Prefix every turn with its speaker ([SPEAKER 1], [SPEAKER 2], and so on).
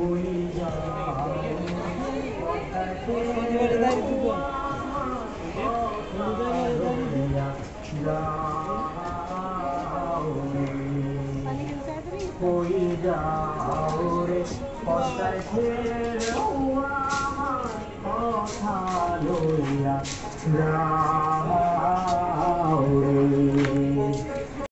[SPEAKER 1] Koi ja ore, pata khel wa, pata loya, na.